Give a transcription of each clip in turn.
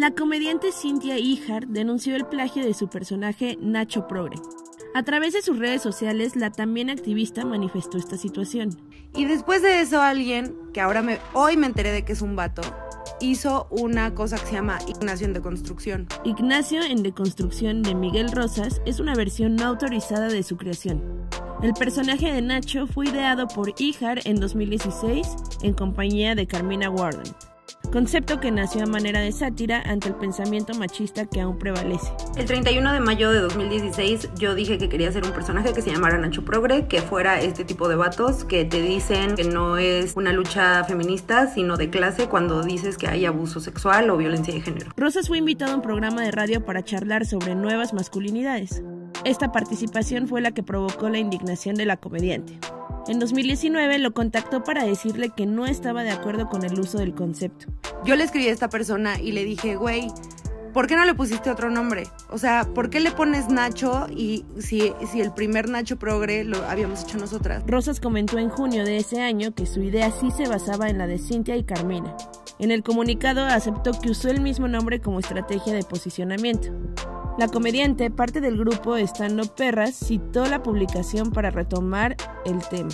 La comediante Cynthia Ijar denunció el plagio de su personaje Nacho Progre. A través de sus redes sociales, la también activista manifestó esta situación. Y después de eso alguien, que ahora me, hoy me enteré de que es un vato, hizo una cosa que se llama Ignacio en Deconstrucción. Ignacio en Deconstrucción de Miguel Rosas es una versión no autorizada de su creación. El personaje de Nacho fue ideado por Ijar en 2016 en compañía de Carmina Warden concepto que nació a manera de sátira ante el pensamiento machista que aún prevalece. El 31 de mayo de 2016 yo dije que quería ser un personaje que se llamara Nacho Progre, que fuera este tipo de vatos que te dicen que no es una lucha feminista, sino de clase cuando dices que hay abuso sexual o violencia de género. Rosas fue invitado a un programa de radio para charlar sobre nuevas masculinidades. Esta participación fue la que provocó la indignación de la comediante. En 2019 lo contactó para decirle que no estaba de acuerdo con el uso del concepto. Yo le escribí a esta persona y le dije, güey, ¿por qué no le pusiste otro nombre? O sea, ¿por qué le pones Nacho y si, si el primer Nacho Progre lo habíamos hecho nosotras? Rosas comentó en junio de ese año que su idea sí se basaba en la de Cintia y Carmina. En el comunicado aceptó que usó el mismo nombre como estrategia de posicionamiento. La comediante, parte del grupo Estando Perras, citó la publicación para retomar el tema.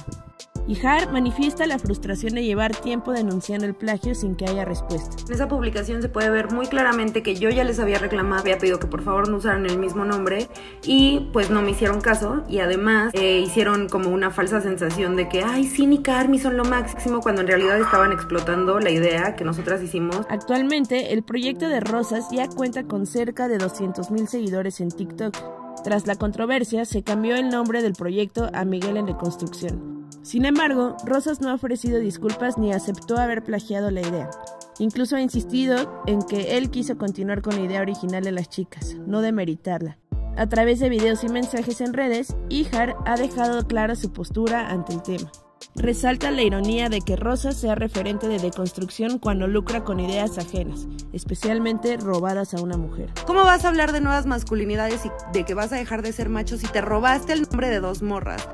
Y Har manifiesta la frustración de llevar tiempo denunciando el plagio sin que haya respuesta. En esa publicación se puede ver muy claramente que yo ya les había reclamado, había pedido que por favor no usaran el mismo nombre y pues no me hicieron caso y además eh, hicieron como una falsa sensación de que, ay, y Carmi son lo máximo cuando en realidad estaban explotando la idea que nosotras hicimos. Actualmente el proyecto de Rosas ya cuenta con cerca de 200 mil seguidores en TikTok. Tras la controversia, se cambió el nombre del proyecto a Miguel en Reconstrucción. Sin embargo, Rosas no ha ofrecido disculpas ni aceptó haber plagiado la idea. Incluso ha insistido en que él quiso continuar con la idea original de las chicas, no demeritarla. A través de videos y mensajes en redes, Ijar ha dejado clara su postura ante el tema. Resalta la ironía de que Rosas sea referente de deconstrucción cuando lucra con ideas ajenas, especialmente robadas a una mujer. ¿Cómo vas a hablar de nuevas masculinidades y de que vas a dejar de ser macho si te robaste el nombre de dos morras?